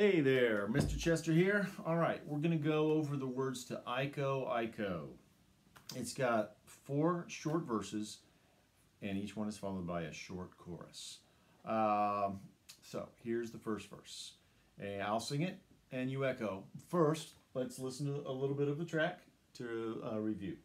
Hey there, Mr. Chester here. All right, we're to go over the words to Iko, Iko. It's got four short verses, and each one is followed by a short chorus. Um, so here's the first verse. And I'll sing it, and you echo. First, let's listen to a little bit of the track to uh, review.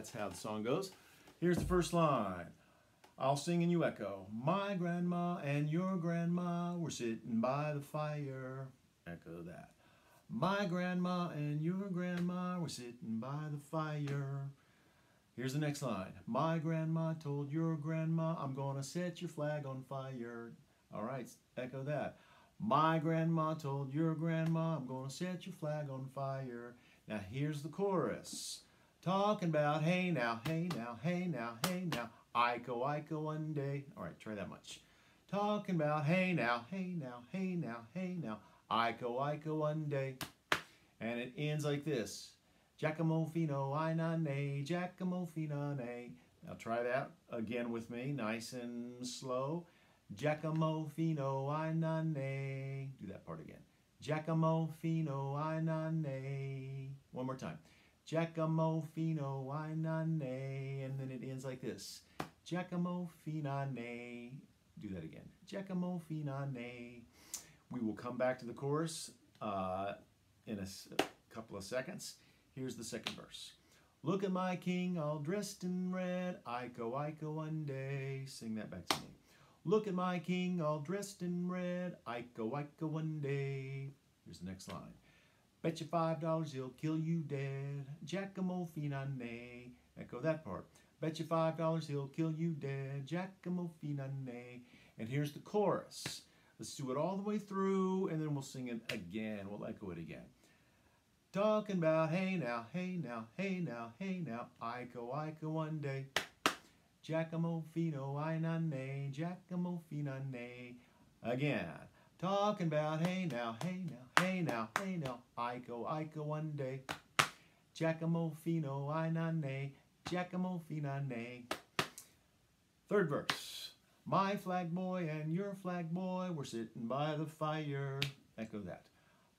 That's how the song goes. Here's the first line. I'll sing and you echo. My grandma and your grandma were sitting by the fire. Echo that. My grandma and your grandma were sitting by the fire. Here's the next line. My grandma told your grandma, I'm gonna set your flag on fire. All right, echo that. My grandma told your grandma, I'm gonna set your flag on fire. Now here's the chorus. Talking about hey now, hey now, hey now, hey now, Iko, Iko one day. All right, try that much. Talking about hey now, hey now, hey now, hey now, Iko, Iko one day. And it ends like this. Giacomo Fino, I nane, Giacomo Fino, ne. Now try that again with me, nice and slow. Giacomo Fino, I nane. Do that part again. Giacomo Fino, I nane. One more time. Giacomo Fino, nane. And then it ends like this. Giacomo Finane. Do that again. Giacomo Finane. We will come back to the chorus uh, in a couple of seconds. Here's the second verse. Look at my king all dressed in red. Iko, Iko one day. Sing that back to me. Look at my king all dressed in red. Iko, Iko one day. Here's the next line. Bet you five dollars he'll kill you dead. Giacomo Finane. Echo that part. Bet you five dollars he'll kill you dead. Giacomo Finane. And here's the chorus. Let's do it all the way through and then we'll sing it again. We'll echo it again. Talking about hey now, hey now, hey now, hey now, Iko, Iko one day. Giacomo Fino, I nane, Giacomo Finane. Again. Talking about hey now, hey now, hey now, hey now, Iko, Iko one day. Giacomo Fino, I nane, Giacomo Finane. Third verse. My flag boy and your flag boy were sitting by the fire. Echo that.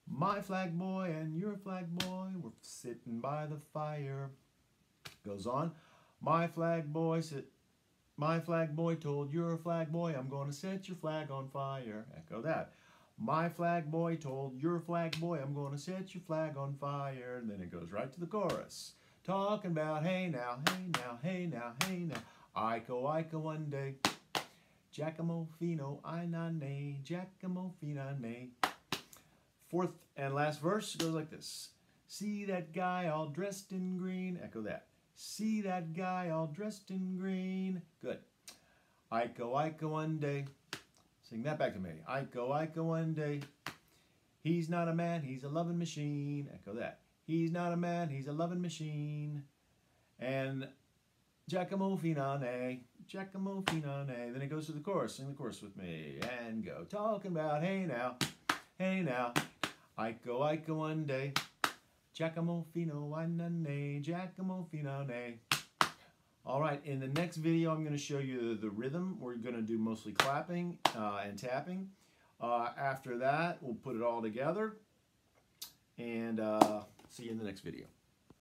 My flag boy and your flag boy were sitting by the fire. Goes on. My flag boy sit. My flag boy told your flag boy, I'm to set your flag on fire. Echo that. My flag boy told your flag boy, I'm to set your flag on fire. And then it goes right to the chorus. Talking about hey now, hey now, hey now, hey now. Iko, Iko one day. Giacomo Fino, I nane, Giacomo Finane. Fourth and last verse goes like this. See that guy all dressed in green. Echo that. See that guy all dressed in green. Good. Iko, Iko one day. Sing that back to me. Iko, Iko one day. He's not a man, he's a loving machine. Echo that. He's not a man, he's a loving machine. And Giacomo Finane, Giacomo Finane. Then it goes to the chorus. Sing the chorus with me and go. Talking about hey now, hey now. Iko, Iko one day. Giacomo Fino, I nane, Giacomo Finane. All right, in the next video, I'm going to show you the rhythm. We're going to do mostly clapping uh, and tapping. Uh, after that, we'll put it all together and uh, see you in the next video.